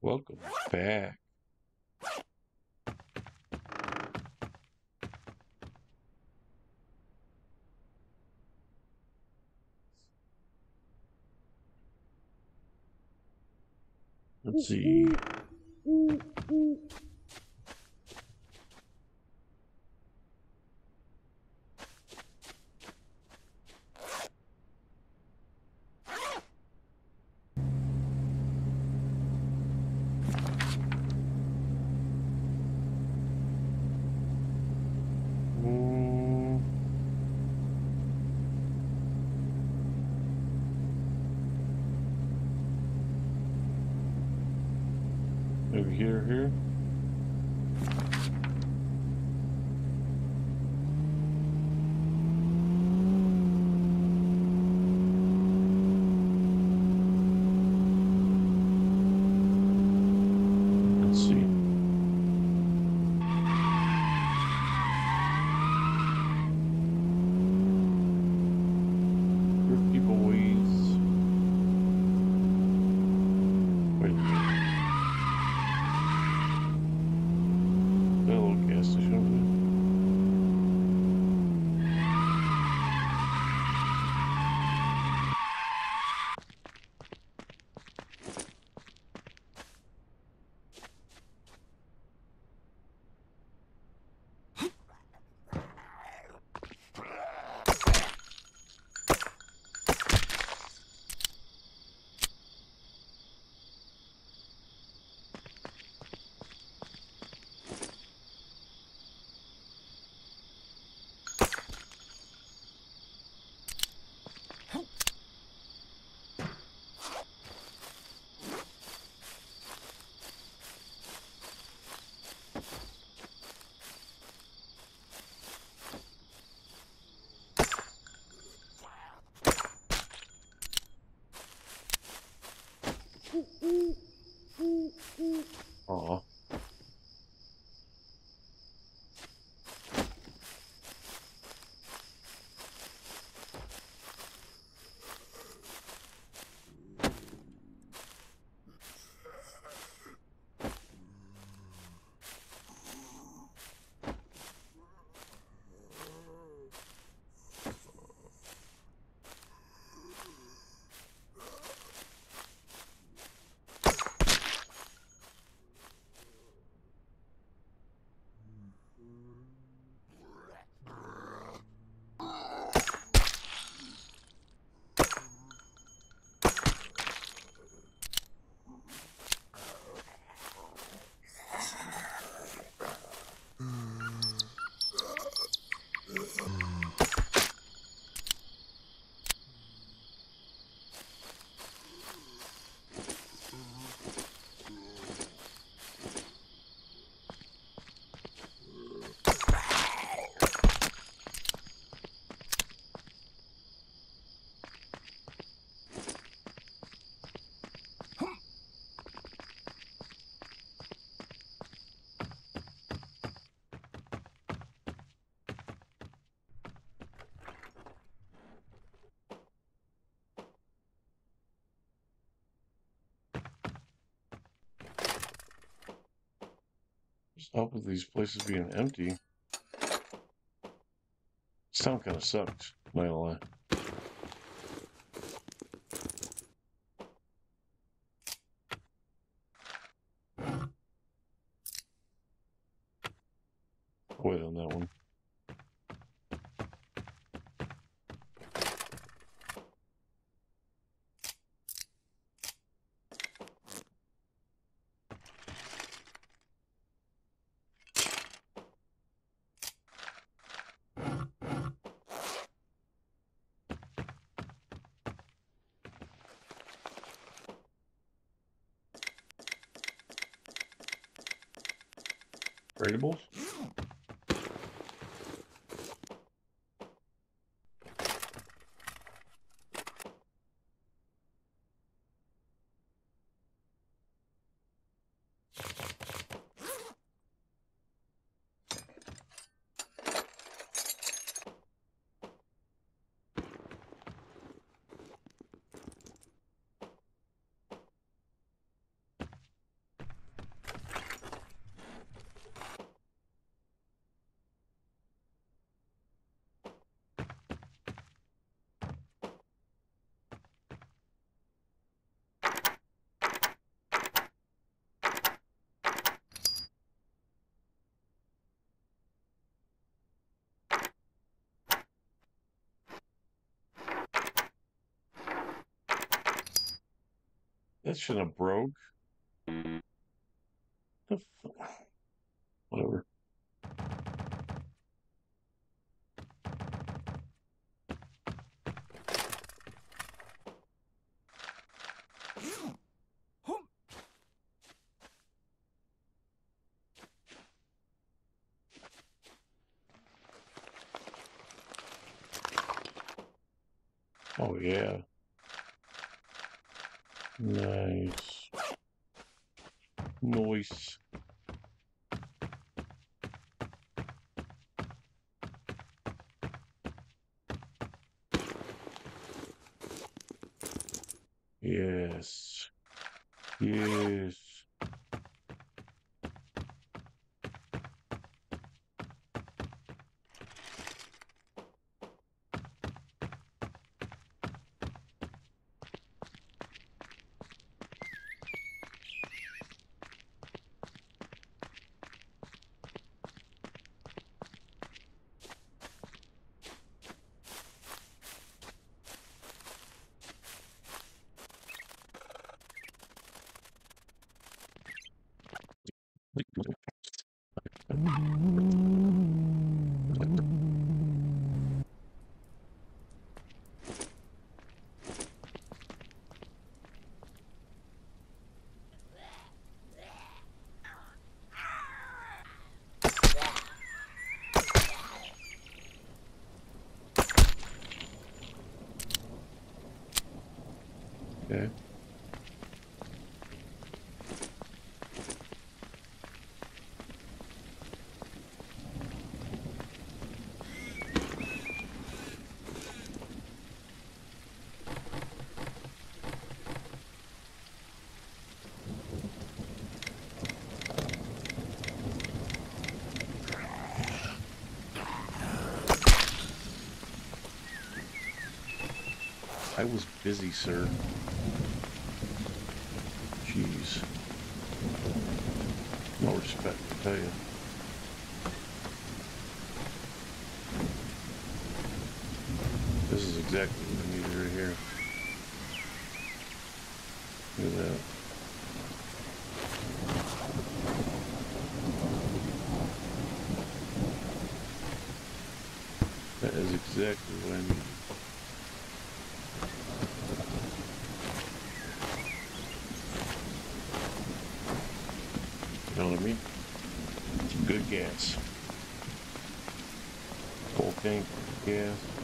Welcome back. Let's see. Stop with these places being empty. Town kind of sucks, not gonna lie. Wait on that one. Rateables? That shouldn't have broke. Whatever. I was busy, sir. Jeez. No respect, I tell you. This is exactly what I needed right here. Look at that. That is exactly what I needed. You know what I mean? Some good gas. Full tank gas.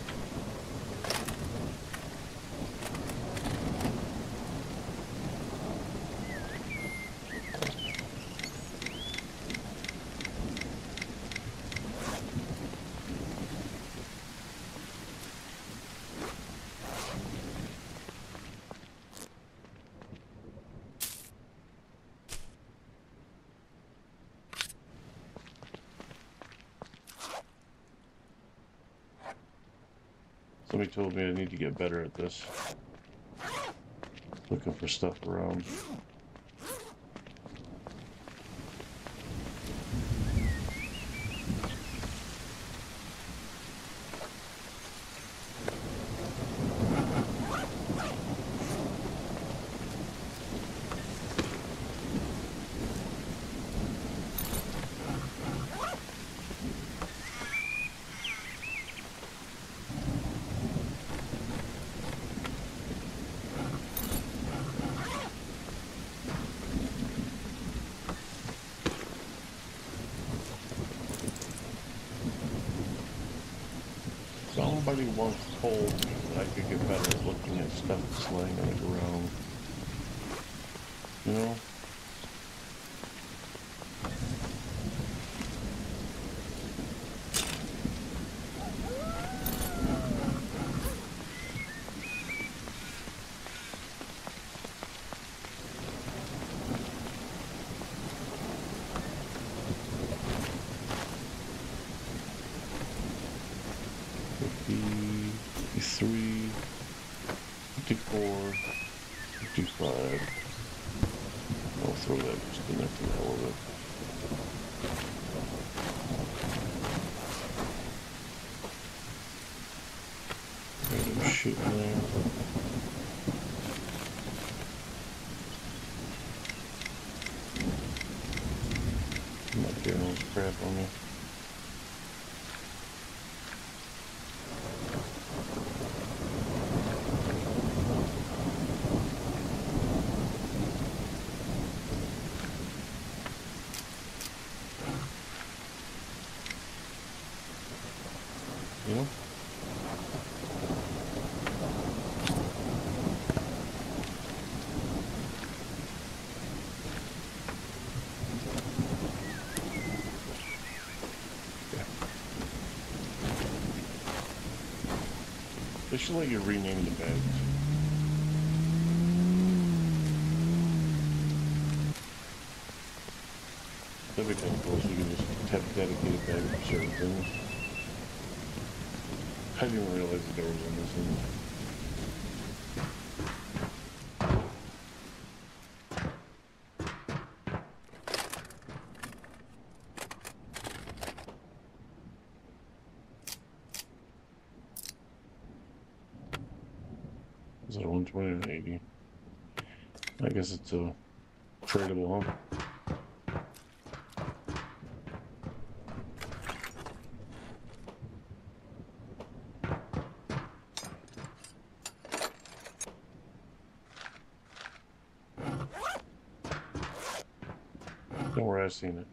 Told me I need to get better at this. Looking for stuff around. Somebody once told I could get better looking at stuff that's laying on the ground. You know? four, two five. I'll throw that just in there for the hell of it. Random shit in there. I'm not getting all this crap on me. They should let you rename the bags. Everything close, you can just have a dedicated bag for certain things. I didn't realize the door was on this end. Is that 120 or 80? I guess it's a tradable, huh? Don't worry, I've seen it.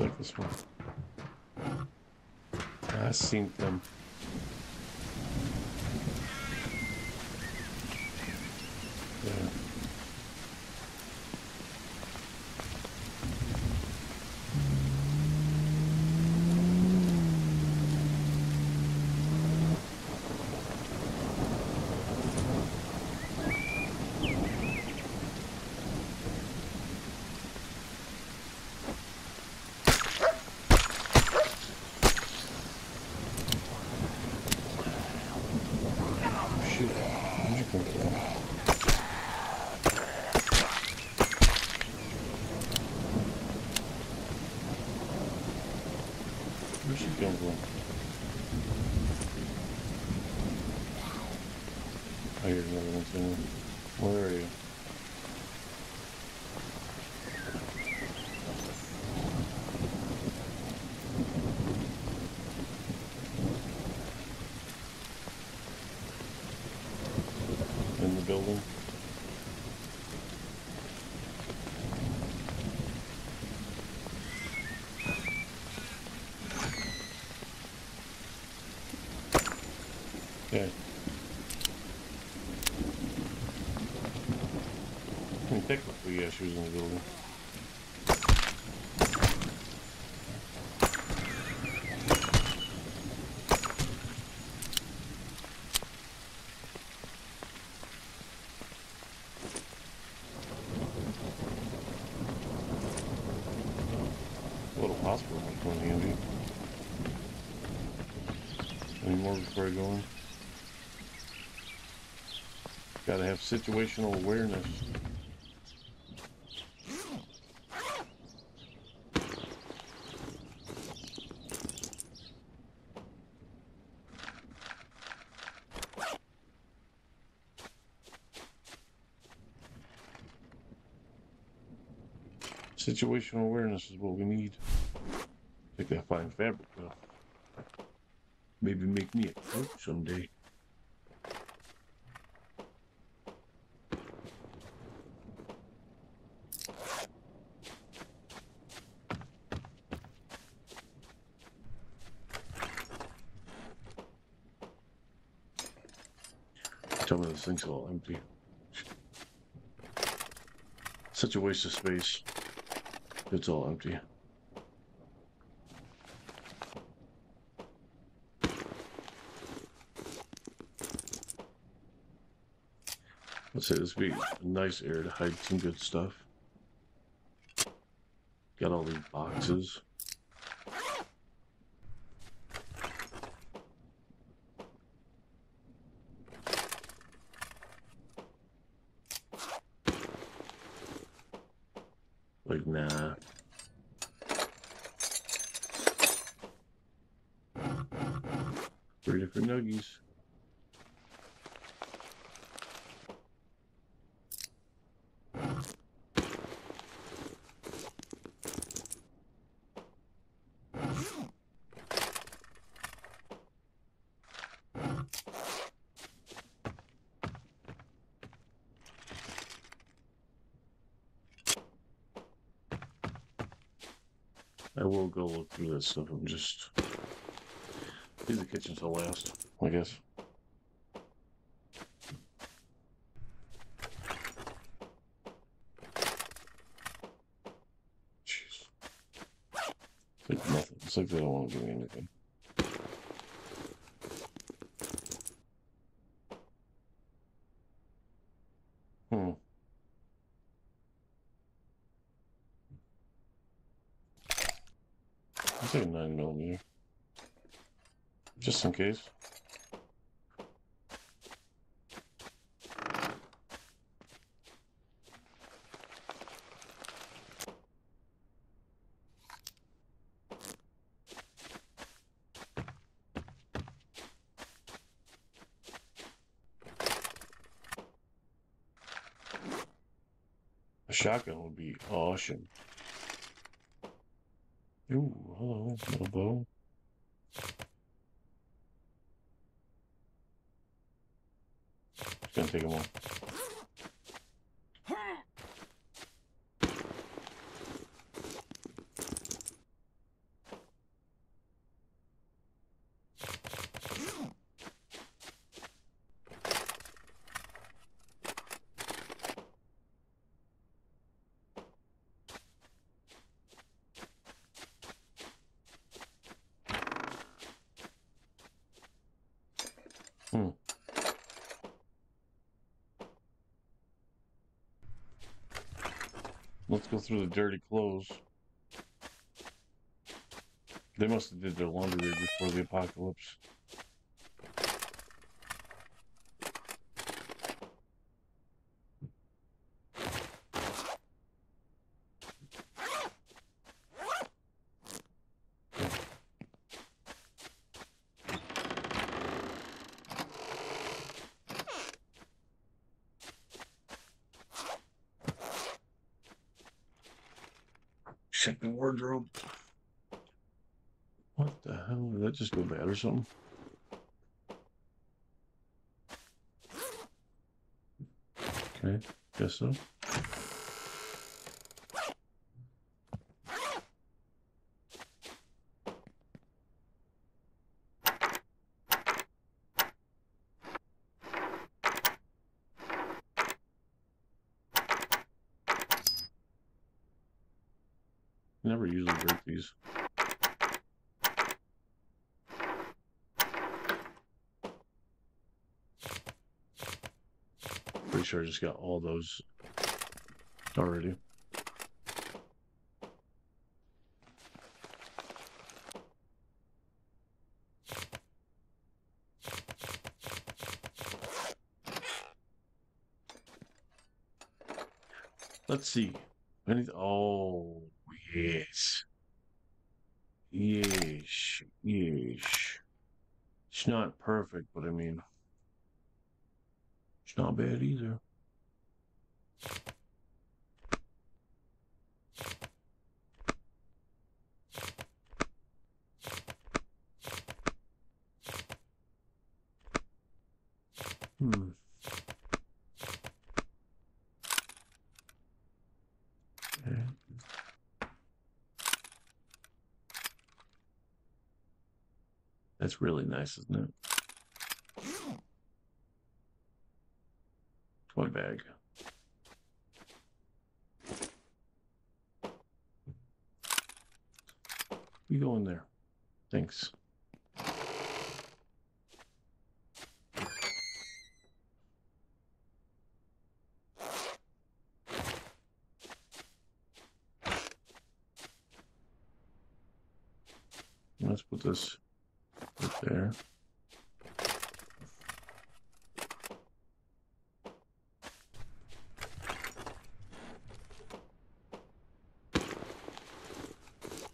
Like this one. I've seen them. Yeah. Shoot. Where'd you come from? Where'd she come from? I hear another one too. Where are you? In the building? Yeah. I she was in the. Little hospital might come in handy. Any more before I go in? Gotta have situational awareness. Situational awareness is what we need. Take that fine fabric though. Maybe make me a coat someday. Tell me this thing's all empty. Such a waste of space. It's all empty. Let's say this would be a nice area to hide some good stuff. Got all these boxes. I will go look through this stuff. I'm just leave the kitchen till last, I guess. Jeez. It's like nothing. It's like they don't want to give me anything. Hmm. I'll take a 9 millimeter. Just in case. A shotgun would be awesome. Ooh, hello, little bow. Just gonna take them all. Through the dirty clothes. They must have did their laundry before the apocalypse. Check the wardrobe. What the hell? Did that just go bad or something? Okay, guess so. Never usually break these. Pretty sure I just got all those already. Let's see. Anything? Oh, yes. Yes. Yes. It's not perfect, but I mean, it's not bad either. Hmm. That's really nice, isn't it? Bag. You go in there. Thanks. Let's put this right there.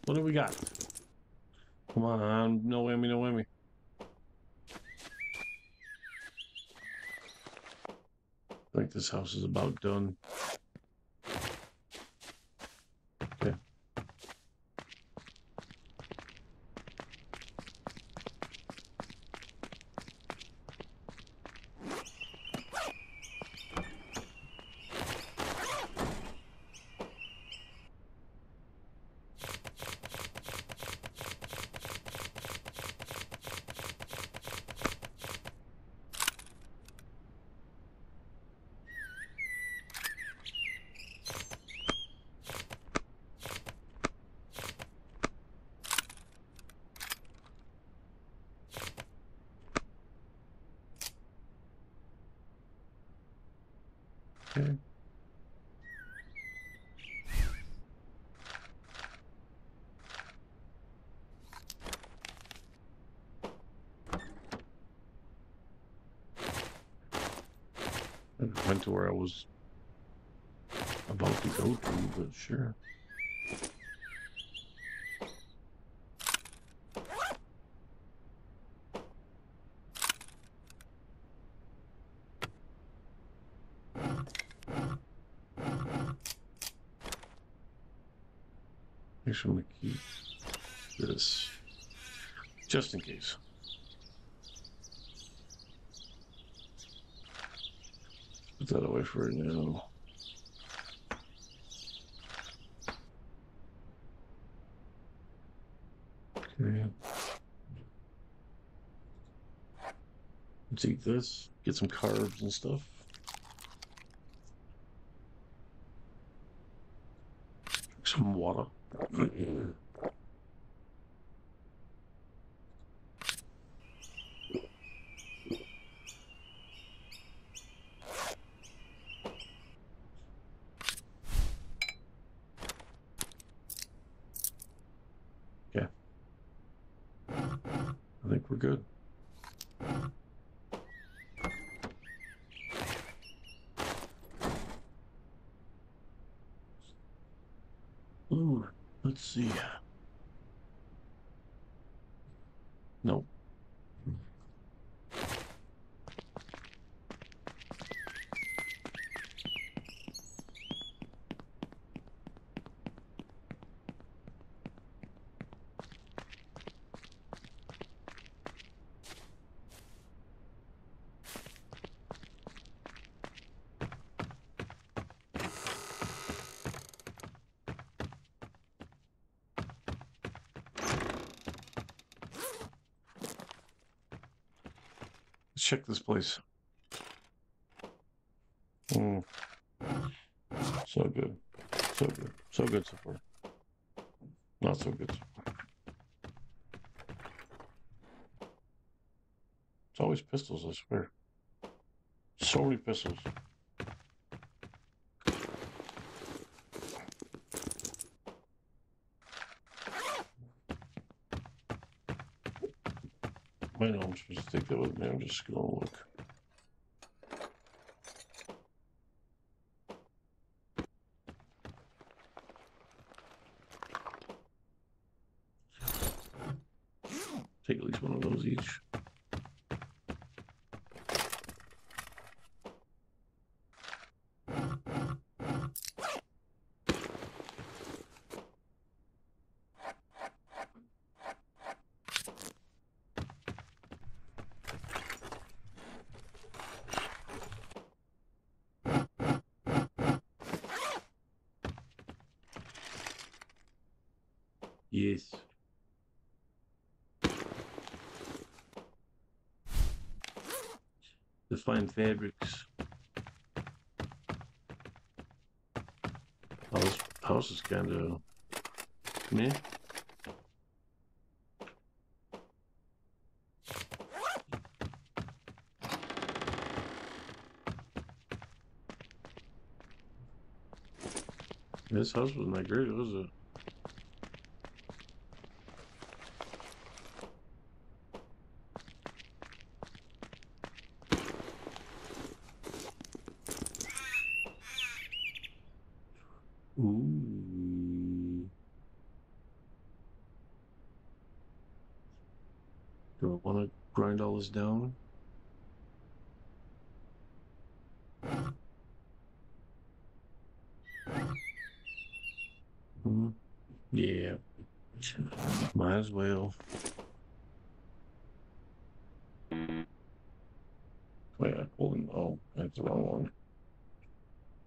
What do we got? Come on, no whammy, no whammy. I think this house is about done. Okay. I went to where I was about to go to, but sure. Make sure we keep this just in case. Put that away for now. Okay. Let's eat this. Get some carbs and stuff. Some water. Okay. I think we're good. Ooh, see. Nope. Let's check this place. Mm. So good. So good. So good so far. Not so good. It's always pistols, I swear. So many pistols. I know I'm supposed to take that with me. I'm just gonna look. Take at least one of those each. Yes. The fine fabrics. This house is kind of meh. This house wasn't that great, was it? Ooh. Do I want to grind all this down? Hmm. Yeah. Might as well. Wait, I pulled him. Oh, that's the wrong one.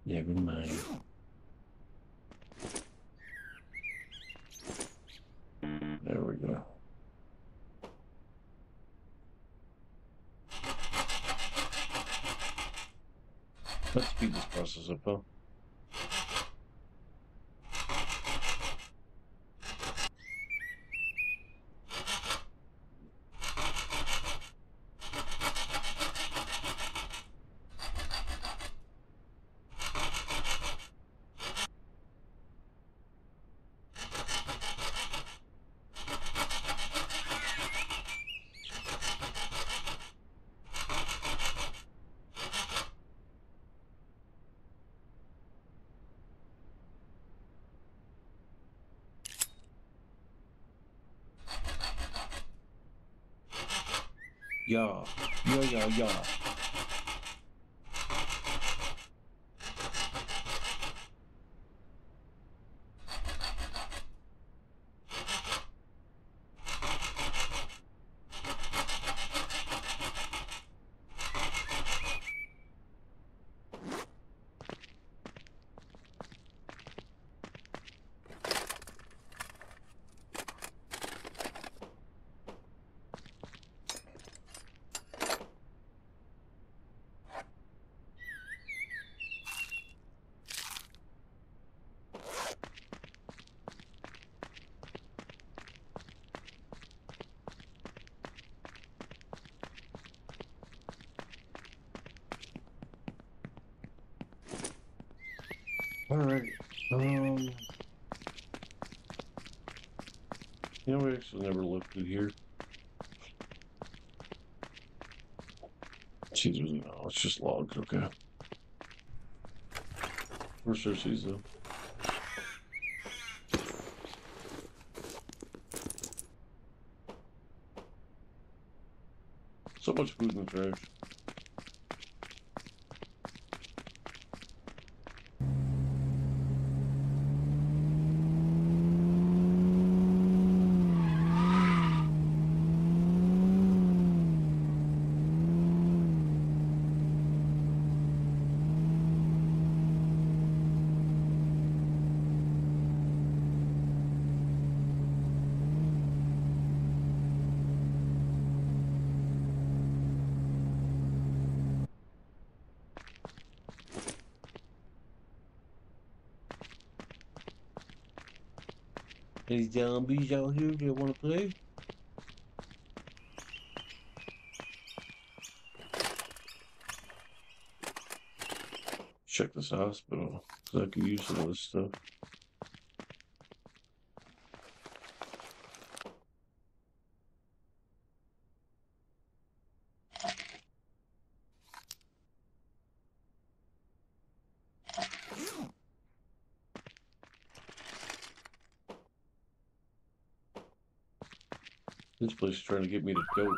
Never mind. There we go. Let's speed this process up, though. Yeah. Yeah, yeah, yeah. Alright. Um. You know, we actually never at here. Jesus, no, it's just logs, okay. Where's Cersei's though? So much food in the trash. Any zombies out here that want to play? Check this hospital, because I could use some of this stuff. This place is trying to get me to go.